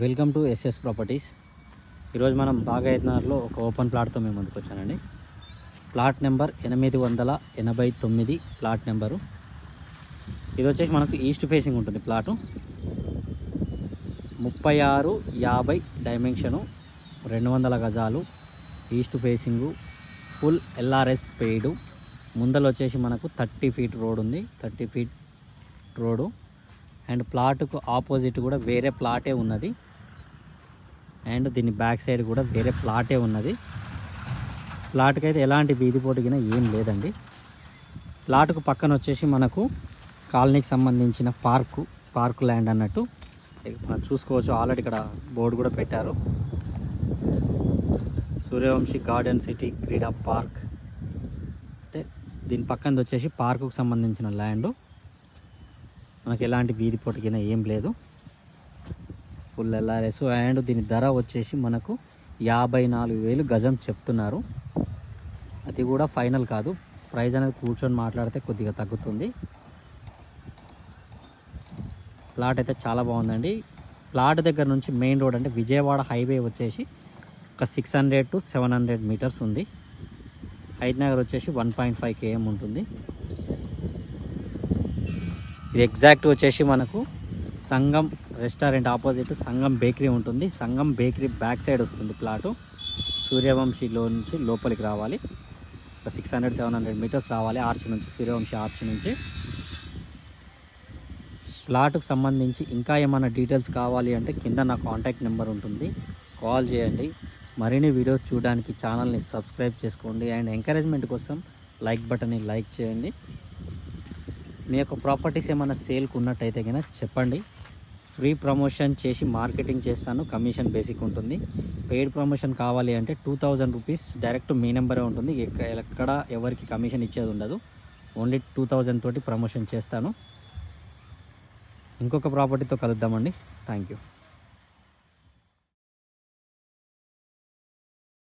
Welcome to SS properties. ఈరోజు మనం బాగా బాగాయత్నార్లో ఒక ఓపెన్ ప్లాట్తో మేము ముందుకు వచ్చానండి. ప్లాట్ నెంబర్ ఎనిమిది వందల ఎనభై తొమ్మిది ప్లాట్ నెంబరు. ఇది వచ్చేసి మనకు ఈస్ట్ ఫేసింగ్ ఉంటుంది ప్లాటు. ముప్పై ఆరు యాభై డైమెన్షను రెండు వందల గజాలు east facing full LRS paid ముందర వచ్చేసి మనకు థర్టీ ఫీట్ రోడ్ ఉంది. థర్టీ ఫీట్ రోడ్డు అండ్ ప్లాట్కు ఆపోజిట్ కూడా వేరే ప్లాటే ఉన్నది. అండ్ దీని బ్యాక్ సైడ్ కూడా వేరే ప్లాటే ఉన్నది. ప్లాట్కి అయితే ఎలాంటి వీధి పొడిగినా ఏం లేదండి. ప్లాట్కు పక్కన వచ్చేసి మనకు కాలనీకి సంబంధించిన పార్కు పార్క్ ల్యాండ్ అన్నట్టు. మనం చూసుకోవచ్చు ఆల్రెడీ ఇక్కడ బోర్డు కూడా పెట్టారు. సూర్యవంశీ గార్డెన్ సిటీ క్రీడా పార్క్. అంటే దీని పక్కన వచ్చేసి పార్కుకు సంబంధించిన ల్యాండ్. మనకి ఎలాంటి వీధి పొటికిన ఏం లేదు. ఫుల్ ఎల్ఆర్ఎస్ అండ్ దీని ధర వచ్చేసి మనకు యాభై నాలుగు వేలు గజం చెప్తున్నారు. అది కూడా ఫైనల్ కాదు. ప్రైస్ అనేది కూర్చొని మాట్లాడితే కొద్దిగా తగ్గుతుంది. ప్లాట్ అయితే చాలా బాగుందండి. ప్లాట్ దగ్గర నుంచి మెయిన్ రోడ్ అంటే విజయవాడ హైవే వచ్చేసి ఒక six hundred to seven hundred metres ఉంది. హైదనగర్ వచ్చేసి వన్ పాయింట్ ఫైవ్ కేఎం ఉంటుంది. ఇది ఎగ్జాక్ట్ వచ్చేసి మనకు Sangam restaurant opposite Sangam bakery ఉంటుంది. సంగం బేకరీ బ్యాక్ సైడ్ వస్తుంది ప్లాటు. సూర్యవంశీలో నుంచి లోపలికి రావాలి. ఒక six hundred seven hundred metres రావాలి. ఆర్చ్ నుంచి సూర్యవంశీ ఆర్చ్ నుంచి. ప్లాట్కు సంబంధించి ఇంకా ఏమైనా డీటెయిల్స్ కావాలి అంటే కింద నా కాంటాక్ట్ నెంబర్ ఉంటుంది. కాల్ చేయండి. మరిన్ని వీడియోస్ చూడడానికి ఛానల్ని సబ్స్క్రైబ్ చేసుకోండి. అండ్ ఎంకరేజ్మెంట్ కోసం లైక్ బటన్ని లైక్ చేయండి. మీ యొక్క ప్రాపర్టీస్ ఏమైనా సేల్కి ఉన్నట్టయితే కనుక చెప్పండి. ఫ్రీ ప్రమోషన్ చేసి మార్కెటింగ్ చేస్తాను. కమిషన్ బేసిక్ ఉంటుంది. పెయిడ్ ప్రమోషన్ కావాలి అంటే టూ థౌజండ్ రూపీస్ డైరెక్ట్ మీ నెంబరే ఉంటుంది. ఎక్క- ఎక్కడ ఎవరికి కమిషన్ ఇచ్చేది ఉండదు. ఓన్లీ టూ థౌజండ్ తోటి ప్రమోషన్ చేస్తాను. ఇంకొక ప్రాపర్టీతో కలుద్దామండి. Thank you.